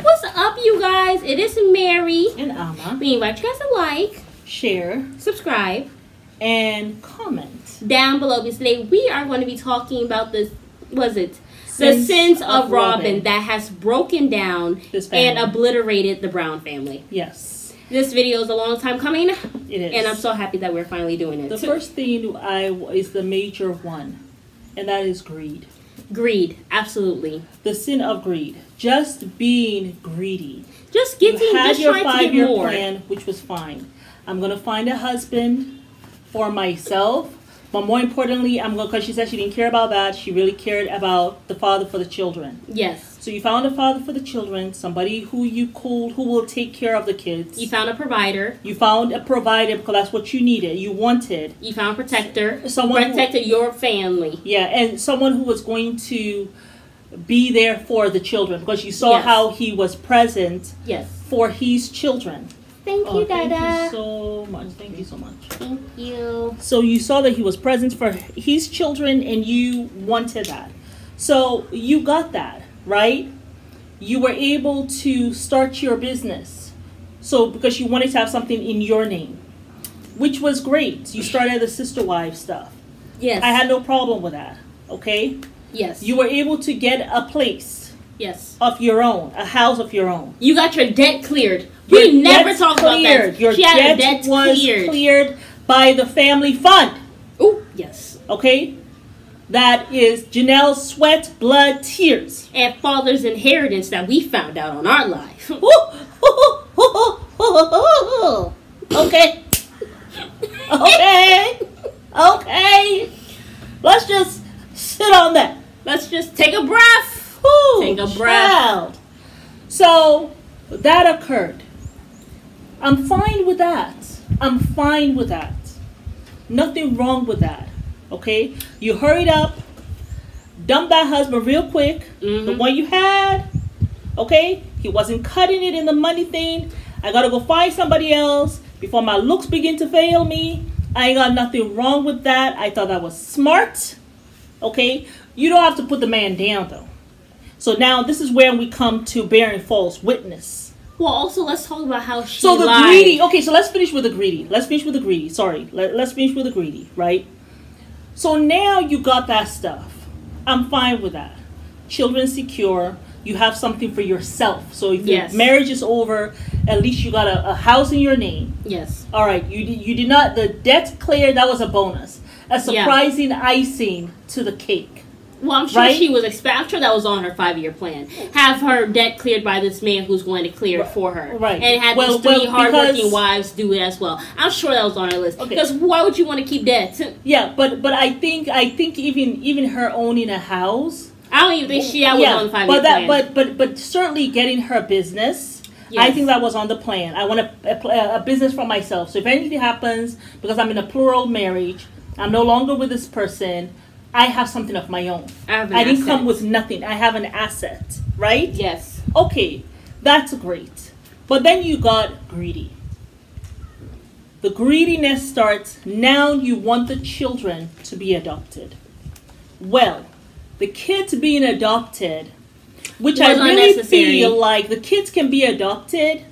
What's up, you guys? It is Mary. And Ama. We invite you guys to like, Share subscribe and comment. down below because today we are going to be talking about this. Was it the Sins sins of, of Robyn. Robyn. that has broken down and obliterated the Brown family? Yes, This video is a long time coming, it is. and I'm so happy that we're finally doing it. the first thing I is the major one, and that is greed. greed, absolutely. The sin of greed. Just being greedy. Just getting, you had just your trying to five year more. plan, which was fine. I'm gonna find a husband for myself, but more importantly, I'm gonna because she said she didn't care about that. She really cared about the father for the children. Yes, So you found a father for the children, somebody who you could, who will take care of the kids. you found a provider. You found a provider because that's what you needed. You wanted. You found a protector. Someone who- protected your family. Yeah, and someone who was going to be there for the children because you saw Yes. how he was present Yes. for his children. Thank Oh, you, thank you so much. Thank you so much. Thank you. So you saw that he was present for his children and you wanted that. So you got that, right? You were able to start your business. So because you wanted to have something in your name, which was great. You started the sister wife stuff. Yes. I had no problem with that. Okay? Yes. You were able to get a place yes. of your own, a house of your own. You got your debt cleared. Your We never talked about that. Your she had debt debt was cleared. cleared by the family fund. Oh, yes. Okay? That is Janelle's sweat, blood, tears. And father's inheritance that we found out on our life. okay. Okay. Okay. Let's just sit on that. Let's just take a breath. Take a breath. So that occurred. I'm fine with that. I'm fine with that. Nothing wrong with that. Okay? You hurried up, dumped that husband real quick. The Mhm. one you had. Okay? He wasn't cutting it in the money thing. I gotta go find somebody else before my looks begin to fail me. I ain't got nothing wrong with that. I thought that was smart. Okay? You don't have to put the man down though. So now this is where we come to bearing false witness. Well, also let's talk about how she So the lied. greedy. Okay, so let's finish with the greedy. Let's finish with the greedy. Sorry, Let, let's finish with the greedy. Right. So now you got that stuff. I'm fine with that. Children secure. You have something for yourself. So if Yes. your marriage is over, at least you got a, a house in your name. Yes. All right. You did, you did not the debt cleared. That was a bonus. A Yeah. surprising icing to the cake. Well, I'm sure Right? she was expect. I'm sure that was on her five year plan. Have her debt cleared by this man who's going to clear it for her, Right. And have Well- these three well, hardworking because- wives do it as well. I'm sure that was on her list. Okay. Because why would you want to keep debt? Yeah, but but I think I think even even her owning a house. I don't even think she that was yeah, on the five year plan. but but but certainly getting her business. I think that was on the plan. I want a, a, a business for myself. So if anything happens, because I'm in a plural marriage, I'm no longer with this person. I have something of my own. I, I didn't asset. come with nothing. I have an asset, right? yes. Okay, that's great. But then you got greedy. The greediness starts now you want the children to be adopted. Well, the kids being adopted, which I really feel like the kids can be adopted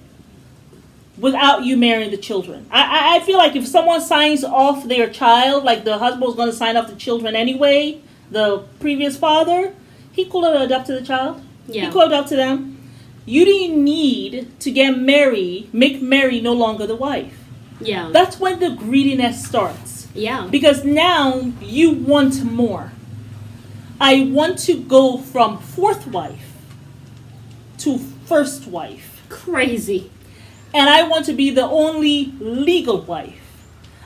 without you marrying the children. I, I, feel like if someone signs off their child, like the husband's going to sign off the children anyway, the previous father, he could have adopted the child. Yeah. He could have adopted them. You didn't need to get Mary, make Mary no longer the wife. Yeah. That's when the greediness starts. yeah. Because now you want more. I want to go from fourth wife to first wife. Crazy. And I want to be the only legal wife.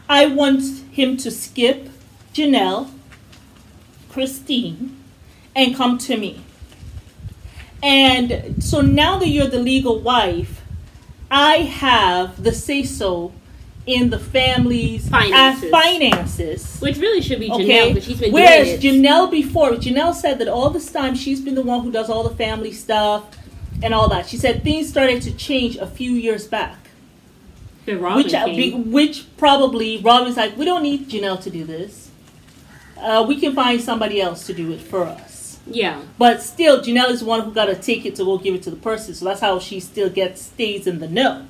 I want him to skip Janelle, Christine, and come to me. And so now that you're the legal wife, I have the say so in the family's Finances. finances. Which really should be Janelle Okay. because she's been Whereas doing it. Janelle before, Janelle said that all this time she's been the one who does all the family stuff and all that. She said things started to change a few years back, which uh, be, came. which probably Robyn's like, we don't need Janelle to do this. Uh, we can find somebody else to do it for us. Yeah. But still, Janelle is the one who got a ticket to go give it to the person. So that's how she still gets stays in the know.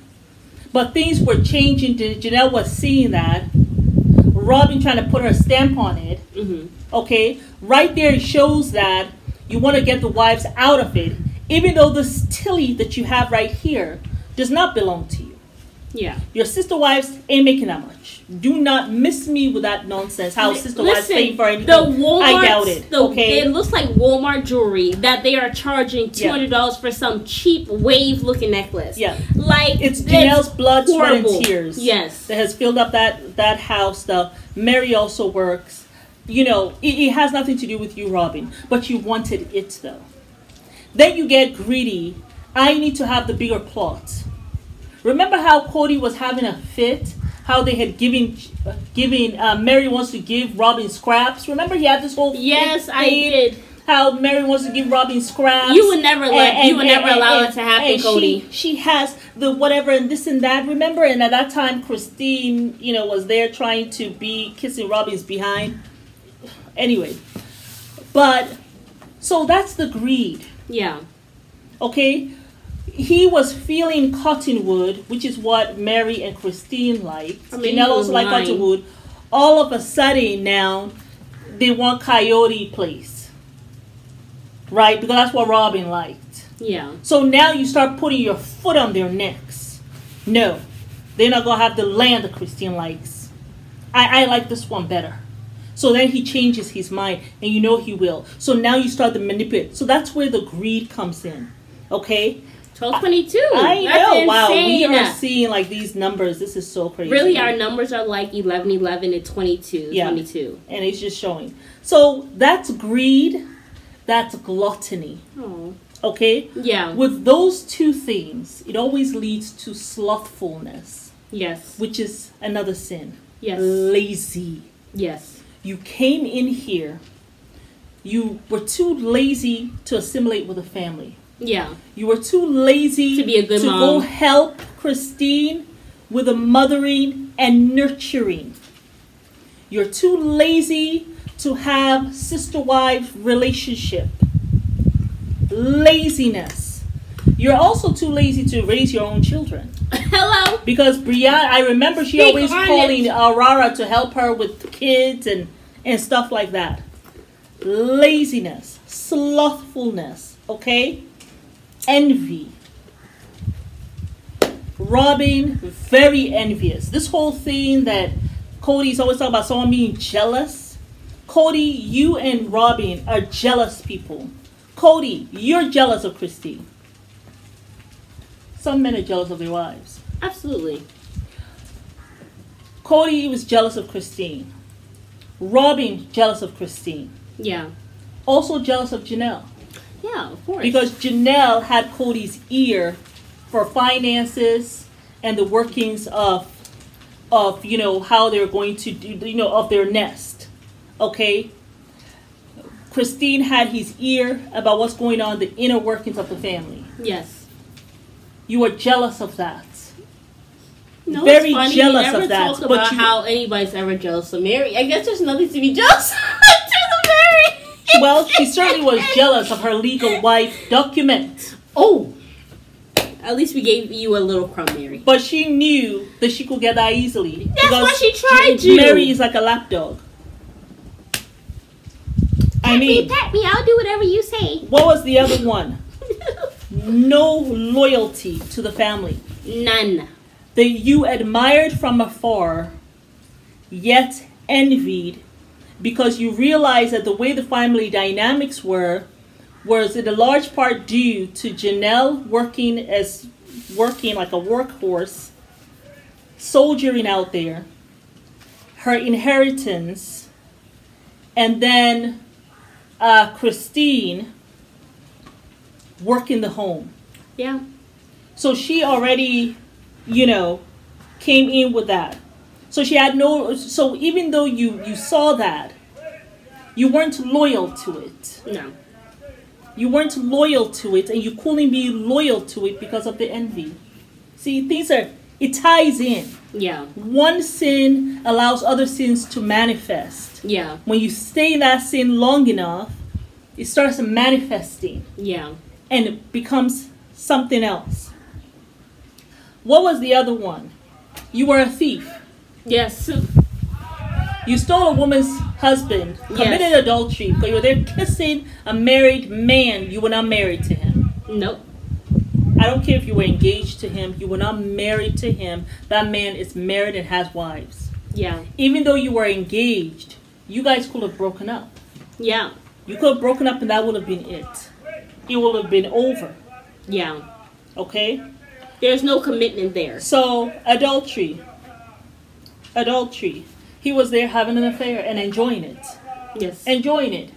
But things were changing. Janelle was seeing that. Robyn trying to put her stamp on it. hmm Okay, right there it shows that you want to get the wives out of it, even though this Tilly that you have right here does not belong to you. Yeah. Your sister wives ain't making that much. Do not miss me with that nonsense. How sister wives Listen, pay for anything? the Walmart. I doubt it. The, okay, It looks like Walmart jewelry that they are charging two Yeah. hundred dollars for some cheap wave looking necklace. Yeah. Like it's Janelle's blood, sweat, and tears. Yes. that has filled up that that house. The Mary also works. You know, it, it has nothing to do with you, Robyn. But you wanted it though. Then you get greedy. I need to have the bigger plot. Remember how Kody was having a fit? How they had given, giving uh, Mary wants to give Robyn scraps. Remember he had this whole Yes, I did. How Mary wants to give Robyn scraps. You would never let. And- you would and- never and- allow it to happen, and Kody. She, she has the whatever and this and that. Remember, and at that time, Christine, you know, was there trying to be kissing Robyn's behind. Anyway, but so that's the greed. Yeah. Okay, he was feeling cottonwood, which is what Mary and Christine liked. I mean, also liked cottonwood. All of a sudden now, they want Coyote Pass, right? Because that's what Robyn liked. Yeah. So now you start putting your foot on their necks. No, they're not gonna have the land that Christine likes. I, I like this one better. So then he changes his mind, and you know he will. So now you start to manipulate. So that's where the greed comes in. Okay? Twelve twenty two. I That's know. Wow, we are seeing like these numbers. This is so crazy. Really, our numbers are like 11, 11, and 22. Yeah. 22. and it's just showing. So that's greed. That's gluttony. Oh. Okay? Yeah. With those two things, it always leads to slothfulness, Yes. which is another sin. Yes. Lazy. Yes. You came in here. You were too lazy to assimilate with a family. Yeah. You were too lazy To be a good to mom. go help Christine with a mothering and nurturing. You're too lazy to have sister wife relationship. Laziness. You're also too lazy to raise your own children. Hello. Because Breanna, I remember she Speak always calling it. Aurora to help her with kids and, and stuff like that. Laziness, slothfulness, okay? Envy. Robyn, very envious. This whole thing that Kody's always talking about someone being jealous. Kody, you and Robin are jealous people. Kody, you're jealous of Christine. Some men are jealous of their wives. Absolutely. Kody was jealous of Christine. Robyn jealous of Christine. Yeah. Also jealous of Janelle Yeah, of course. because Janelle had Kody's ear for finances and the workings of of you know how they're going to do you know of their nest. Okay? Christine had his ear about what's going on the inner workings of the family. yes. You are jealous of that. No, Very funny. jealous you never of that, Talk but about you- how anybody's ever jealous of Mary. I guess there's nothing to be jealous of to the Mary. Well, she certainly was jealous of her legal wife document. Oh. At least we gave you a little crumb, Mary. But she knew that she could get that easily. That's why she tried you. Mary is like a lapdog. I mean, pat me. I'll do whatever you say. what was the other one? No loyalty to the family. None. That you admired from afar, yet envied, because you realized that the way the family dynamics were was in a large part due to Janelle working as working like a workhorse, soldiering out there, her inheritance, and then uh, Christine working in the home. Yeah. So she already, you know, came in with that. So she had no. So even though you you saw that, you weren't loyal to it. No. You weren't loyal to it, and you couldn't be loyal to it because of the envy. See, things are. It ties in. Yeah. One sin allows other sins to manifest. Yeah. When you stay in that sin long enough, it starts manifesting Yeah. And it becomes something else. What was the other one? You were a thief. Yes. You stole a woman's husband, committed Yes. adultery because you were there kissing a married man. You were not married to him. Nope. I don't care if you were engaged to him, you were not married to him. That man is married and has wives. Yeah. Even though you were engaged, you guys could have broken up. Yeah. You could have broken up and that would have been it. It would have been over. Yeah. Okay? There's no commitment there. So, adultery. Adultery. He was there having an affair and enjoying it. Yes. Enjoying it.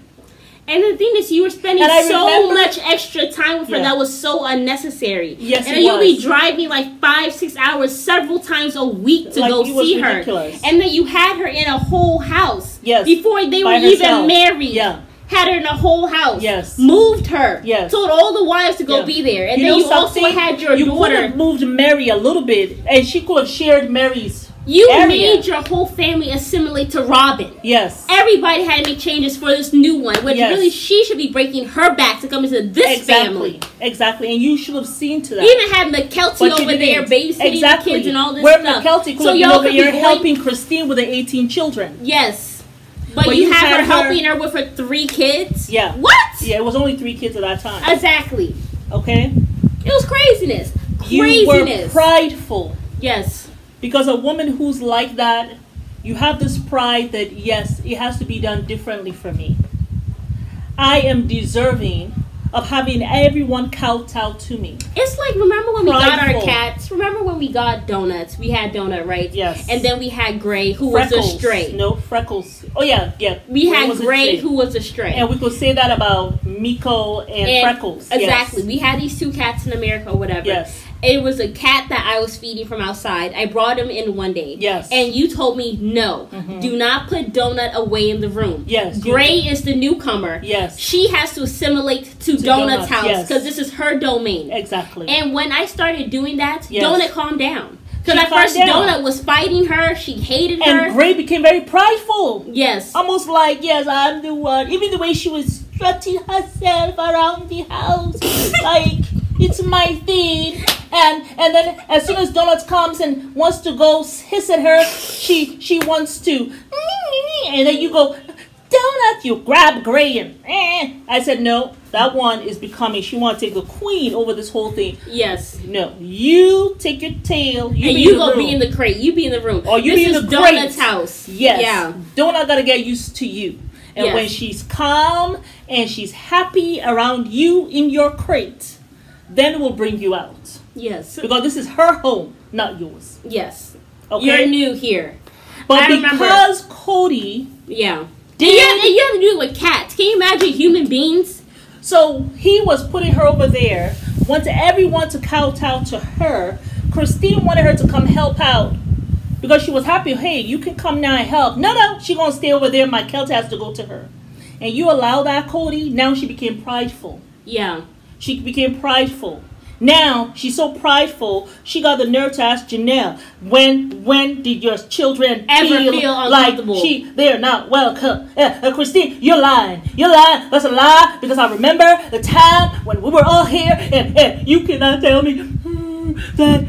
And the thing is, you were spending so remember- much extra time with her Yeah. that was so unnecessary. Yes, and you'll be driving like five, six hours several times a week to Like, go it was see her. ridiculous. And then you had her in a whole house. Yes, Before they were by even married. Yeah. Had her in a whole house. Yes. Moved her. Yes. Told all the wives to go Yeah. be there. And You then you also had your you could daughter. have moved Mary a little bit, and she could have shared Mary's. You area. made your whole family assimilate to Robyn. Yes. Everybody had to make changes for this new one, which Yes. really she should be breaking her back to come into this exactly. family. Exactly. And you should have seen to that. Even had Mykelti you over there babysitting exactly. the kids and all this Where stuff. Mykelti could so have been over could here helping Christine with the 18 children. Yes, but, But you, you have had her her- helping her with her three kids. Yeah. What? Yeah, it was only three kids at that time. Exactly. Okay? It was craziness. You were prideful. yes. Because a woman who's like that, you have this pride that, yes, it has to be done differently for me. I am deserving of having everyone kowtow to me. It's like remember when we got our cats? Remember when we got donuts? We had donut, right? Yes. And then we had Gray, who Freckles. was a stray. No, Freckles. Oh, yeah, yeah. We Gray had Gray, who was a stray. And we could say that about Miko and, And- Freckles. yes. Exactly. We had these two cats in America or whatever. Yes. It was a cat that I was feeding from outside. I brought him in one day. Yes. And you told me no. Mhm. Do not put Donut away in the room. Yes, Gray is the newcomer. Yes. She has to assimilate to, To Donut's Donut, house yes. because this is her domain. Exactly. And when I started doing that, Yes. Donut calmed down. Because at first down. Donut was fighting her. She hated her. and Gray became very prideful. yes. Almost like, yes, I'm the one. Even the way she was strutting herself around the house. like, it's my thing. And and then as soon as Donuts comes and wants to go hiss at her, she she wants to and then you go, Donut, you grab Gray and eh. I said, no, that one is becoming, she want to take the queen over this whole thing. yes. No, you take your tail. You and be you in the go be in the crate. You be in the room. Or you this be in is the Donut's crate. house. Yes. Yeah. Donut gotta get used to you. And Yes. when she's calm and she's happy around you in your crate, then we'll bring you out. Yes. Because this is her home, not yours. Yes. Okay? You're new here. but I remember- because Kody Yeah. did You have, you have to do it with cats. Can you imagine human beings? so he was putting her over there, wanted everyone to kowtow to her. Christine wanted her to come help out. Because she was happy, hey, you can come now and help. No, no, she gonna stay over there. Mykelti has to go to her. And you allow that, Kody. Now she became prideful. Yeah. She became prideful. Now she's so prideful. She got the nerve to ask Janelle, "When when did your children Ever feel like uncomfortable?" she they're not welcome?" Uh, uh, Christine, you're lying. You're lying. That's a lie because I remember the time when we were all here, and, and you cannot tell me mm, that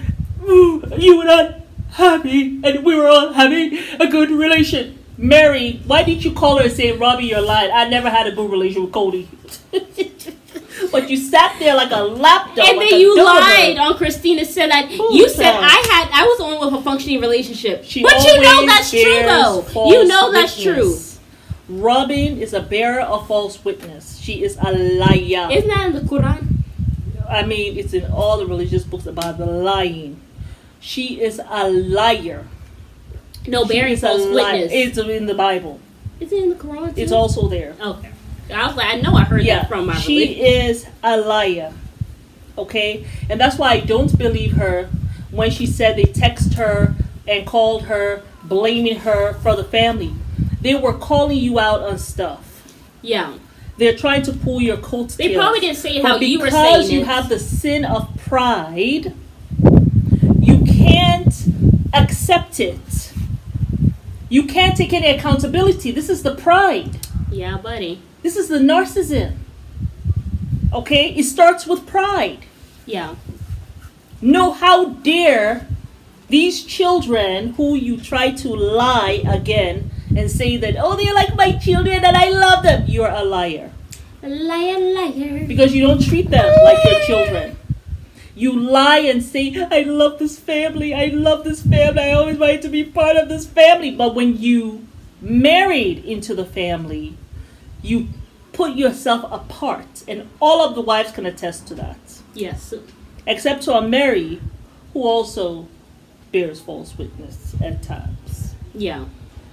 mm, you were not happy, and we were all having a good relation. Mary, why did you call her and say, "Robbie, you're lying"? I never had a good relation with Kody. But you sat there like a lapdog. and like then you lied on Christina said that Who you said? I had I was on with a functioning relationship. She but you know that's true though. You know that's true. Robin is a bearer of false witness. She is a liar. Isn't that in the Quran? I mean, it's in all the religious books about the lying. She is a liar. No, bearing false liar. witness. It's in the Bible. Is it in the Quran? Too? It's also there. okay. I was like, I know I heard Yeah, that from my she religion. is a liar. Okay, and that's why I don't believe her when she said they text her and called her, blaming her for the family. They were calling you out on stuff. Yeah. They're trying to pull your coattails. They probably didn't say how you were because you it. have the sin of pride, you can't accept it. You can't take any accountability. This is the pride. yeah, buddy. This is the narcissism. Okay? It starts with pride. Yeah. No, how dare these children who you try to lie again and say that, oh, they're like my children and I love them. You're a liar. A liar, liar. Because you don't treat them like your children. You lie and say, I love this family. I love this family. I always wanted to be part of this family. But when you married into the family, you put yourself apart. And all of the wives can attest to that. Yes. Except to a Mary, who also bears false witness at times. Yeah.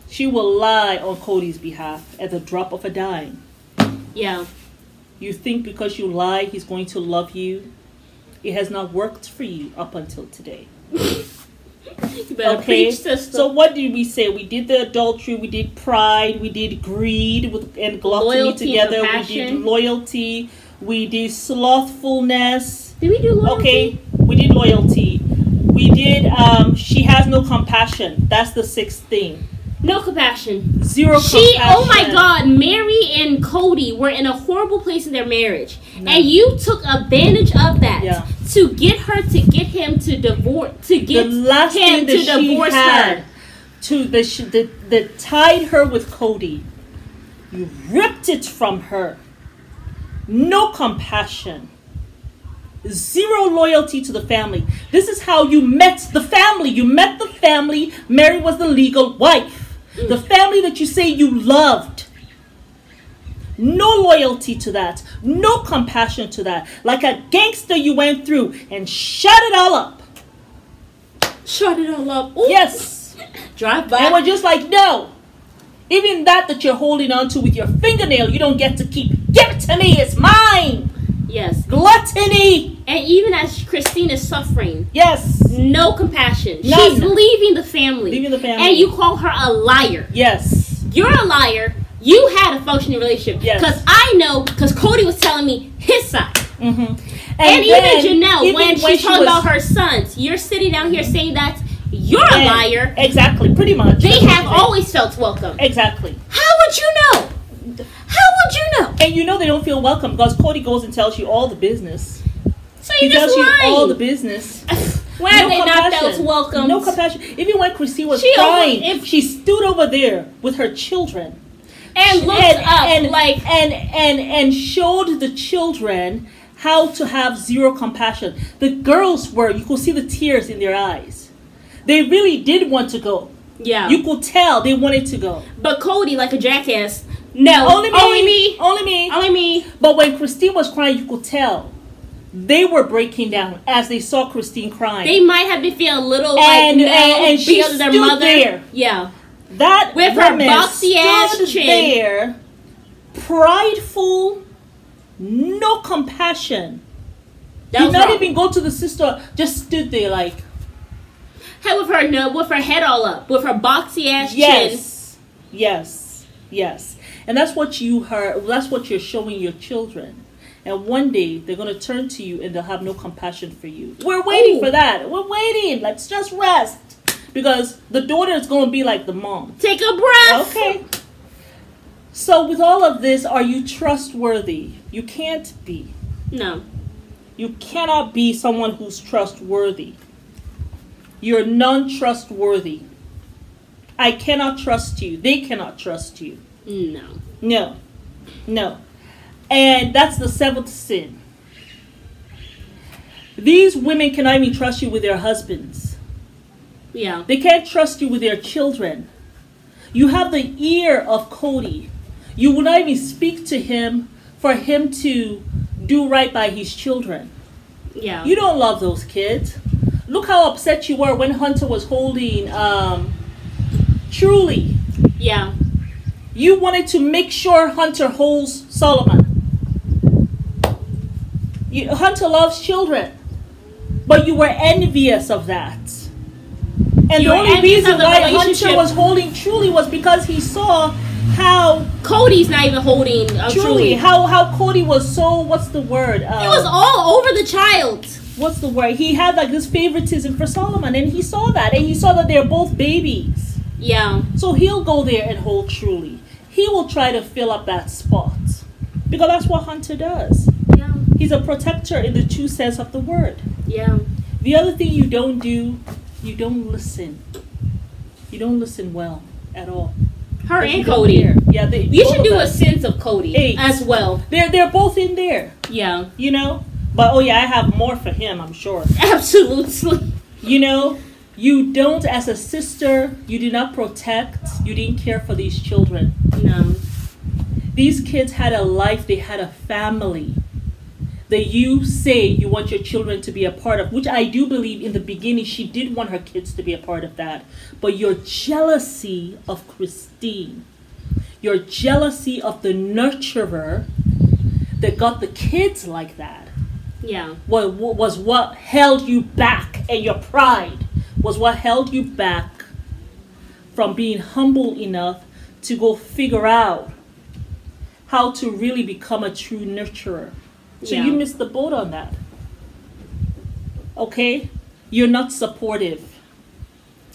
She will lie on Kody's behalf at the drop of a dime. Yeah. You think because you lie, he's going to love you? It has not worked for you up until today. You better preach, sister. So what did we say? We did the adultery, we did pride, we did greed with and gluttony Loyalty, together, we did loyalty, we did slothfulness. Did we do loyalty? Okay, we did loyalty. We did um she has no compassion. That's the sixth thing. No compassion. Zero She, compassion. oh my God, Mary and Kody were in a horrible place in their marriage, No. and you took advantage of that Yeah. to get her to get him to divorce to get him to divorce her. to the that that tied her with Kody. You ripped it from her. No compassion. Zero loyalty to the family. This is how you met the family. You met the family. Mary was the legal wife. The family that you say you loved. No loyalty to that. No compassion to that. Like a gangster, you went through and shut it all up. Shut it all up. Ooh. Yes. Drive by. And we're just like, no. Even that that you're holding on to with your fingernail, you don't get to keep. Give it to me. It's mine. yes. Gluttony. And even as Christine is suffering, Yes. No compassion. None. She's leaving the family. Leaving the family. And you call her a liar. Yes. You're a liar. You had a functioning relationship. Yes. Because I know, because Kody was telling me his side. Mm-hmm. And, And, even Janelle, even when, she's she talking was- about her sons, you're sitting down here saying that you're a liar. Exactly. Pretty much. They have always felt welcome. Exactly. How would you know? How would you know? And you know they don't feel welcome because Kody goes and tells you all the business. So He you tells just you all the business. Why have No they not compassion. felt welcome? No compassion. Even when Christine was She crying, if- she stood over there with her children. and looked and, up and, like and and and showed the children how to have zero compassion. The girls were you could see the tears in their eyes. They really did want to go. yeah. You could tell they wanted to go. but Kody, like a jackass, no, Only me. only me, Only me. only me. But when Christine was crying, you could tell they were breaking down as they saw Christine crying. They might have been feeling a little And- like no and- and she because of their mother. there. Yeah, that With her boxy ass chin. there, prideful, no compassion. that Did not wrong. even go to the sister. Just stood there like Hey, with her no, with her head all up, with her boxy ass chin. yes, yes, yes. And that's what you heard. That's what you're showing your children. And one day they're gonna turn to you and they'll have no compassion for you. We're waiting Ooh. for that. We're waiting. Let's just rest because the daughter is gonna be like the mom. Take a breath. Okay. So with all of this, are you trustworthy? You can't be. No. You cannot be someone who's trustworthy. You're non trustworthy. I cannot trust you. They cannot trust you. No. No. No. And that's the seventh sin. These women cannot even trust you with their husbands. Yeah. They can't trust you with their children. You have the ear of Kody. You will not even speak to him for him to do right by his children. Yeah. You don't love those kids. Look how upset you were when Hunter was holding um, Truely. yeah. You wanted to make sure Hunter holds Solomon. You, Hunter loves children, but you were envious of that. And You the only reason the why Hunter was holding Truely was because he saw how Kody's not even holding uh, Truly, Truely. how how Kody was so what's the word? Uh, He was all over the child. what's the word? He had like this favoritism for Solomon, and he saw that, and he saw that they're both babies. Yeah. So he'll go there and hold Truely. He will try to fill up that spot because that's what Hunter does. He's a protector in the true sense of the word. Yeah. The other thing you don't do, you don't listen. You don't listen well at all. Her and Kody. Yeah, they. You should do a sense of Kody Eight. as well. They're they're both in there, Yeah. you know. But oh yeah, I have more for him. I'm sure. Absolutely. You know, you don't as a sister. You did not protect. You didn't care for these children. No. These kids had a life. They had a family. That you say you want your children to be a part of, which I do believe in the beginning she did want her kids to be a part of that. But your jealousy of Christine, your jealousy of the nurturer that got the kids like that, Yeah. was, was what held you back, and your pride was what held you back from being humble enough to go figure out how to really become a true nurturer. So Yeah. you missed the boat on that. Okay? You're not supportive.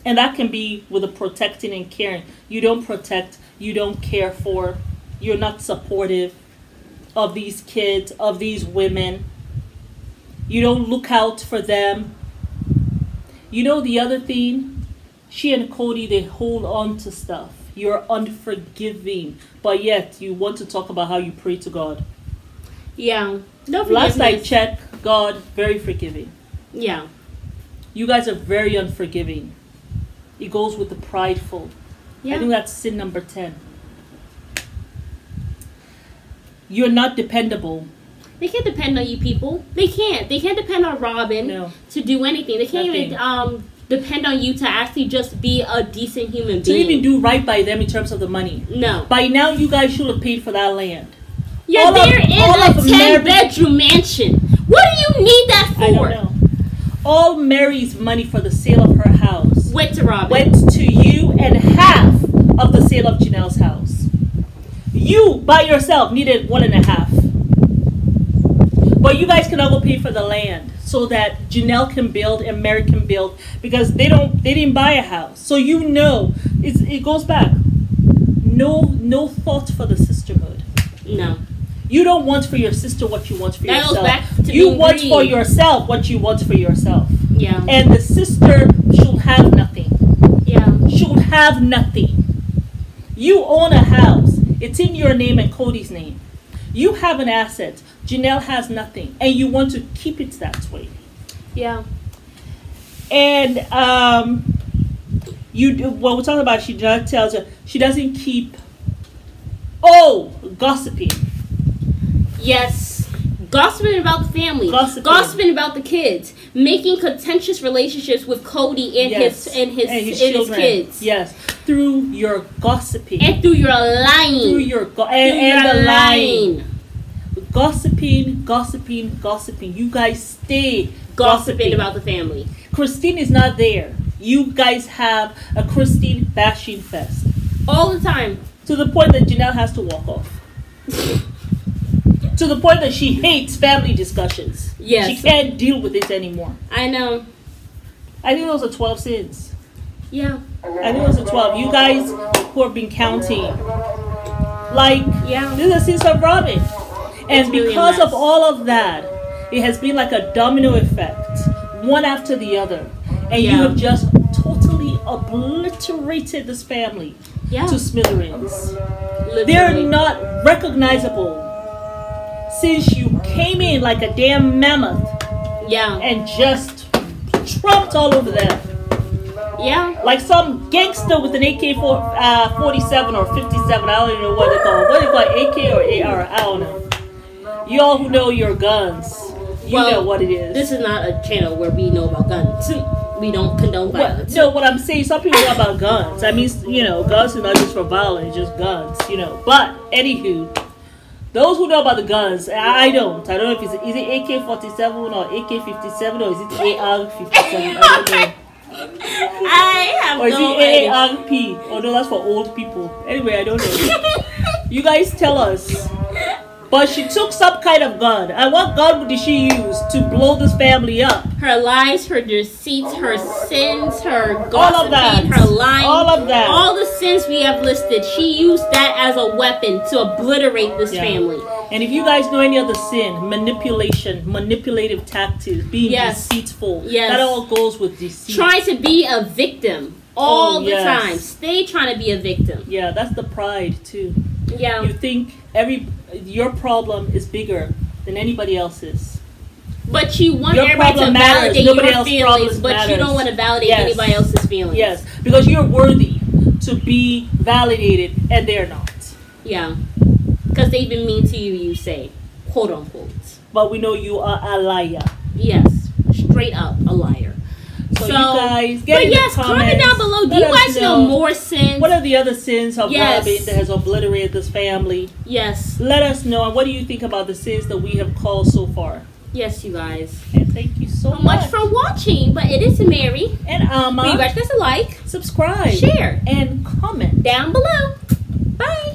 And that can be with the protecting and caring. You don't protect, you don't care for, you're not supportive of these kids, of these women. You don't look out for them. You know the other thing? She and Kody, they hold on to stuff. You're unforgiving, but yet you want to talk about how you pray to God. Yeah. No Last I checked, God, very forgiving. Yeah. You guys are very unforgiving. It goes with the prideful. Yeah. I think that's sin number 10. You're not dependable. They can't depend on you people. They can't. They can't depend on Robyn No. to do anything. They can't even um depend on you to actually just be a decent human being. To even do right by them in terms of the money. no. By now, you guys should have paid for that land. You're all of- there in all a of ten Mary- bedroom mansion. What do you need that I don't for? know. All Mary's money for the sale of her house Went to Robyn. went to you and half of the sale of Janelle's house. You by yourself needed one and a half. But you guys cannot go pay for the land so that Janelle can build and Mary can build because they don't they didn't buy a house. So you know it's, it goes back. No no thought for the sisterhood. no. You don't want for your sister what you want for That goes yourself. back to you want for yourself what you want for yourself. Yeah. And the sister should have nothing. yeah. Should have nothing. You own a house. It's in your name and Kody's name. You have an asset. Janelle has nothing. And you want to keep it that way. Yeah. And um you do what we're talking about, she tells her she doesn't keep Oh, gossiping. Yes. Gossiping about the family. Gossiping. Gossiping about the kids. Making contentious relationships with Kody and Yes. his and his And and his his, kids. Yes. Through your gossiping. And through your lying. through your go- and, and the lying. Gossiping, gossiping, gossiping. You guys stay Gossiping about the family. Christine is not there. You guys have a Christine bashing fest All the time. to the point that Janelle has to walk off. to the point that she hates family discussions. Yes. She can't deal with it anymore. I know. I think those are 12 sins. Yeah. I think those are 12. You guys who have been counting, like, Yeah. these are sins of Robin. And really because of all of that, it has been like a domino effect, one after the other. And you have just totally obliterated this family Yeah. to smithereens. Literally. They're not recognizable since you came in like a damn mammoth Yeah. and just trumped all over them. Yeah. Like some gangster with an AK four, uh, 47 or 57. I don't even know what they call it. What do they call it? AK or AR? I don't know. You all who know your guns, you Well, know what it is. This is not a channel where we know about guns. We don't condone violence. no, what I'm saying, some people know about guns. I mean, you know, guns are not just for violence, just guns, you know. But, anywho, those who know about the guns, I don't. I don't know if it's is it AK 47 or AK 57 or is it AR 57? I don't know. I have Or is no it idea. AARP? Oh no, that's for old people. Anyway, I don't know. you guys tell us. But she took some kind of gun. And what gun did she use to blow this family up? her lies, her deceits, her sins, her All gossiping, of that. her lying, All of that. all the sins we have listed. She used that as a weapon to obliterate this Yeah. family. And if you guys know any other sin, manipulation, manipulative tactics, being Yes. deceitful, Yes. that all goes with deceit. Trying to be a victim all Oh, the yes. time. Stay trying to be a victim. yeah, that's the pride too. Yeah. You think every your problem is bigger than anybody else's. But you want Your everybody to matters. validate Nobody your feelings, but you don't want to validate Yes. anybody else's feelings. Yes, because you're worthy to be validated, and they're not. Yeah. Because they've been mean to you, you say. Quote unquote. But we know you are a liar. Yes. Straight up a liar. So, you guys get but yes, comment down below. Do you guys know. more sins? What are the other sins of Yes. Robyn that has obliterated this family? yes. Let us know. And what do you think about the sins that we have called so far? Yes, you guys. And thank you so So much for watching. But it is Mary. and Ama. But you guys guys a like, subscribe, share and comment. down below. Bye.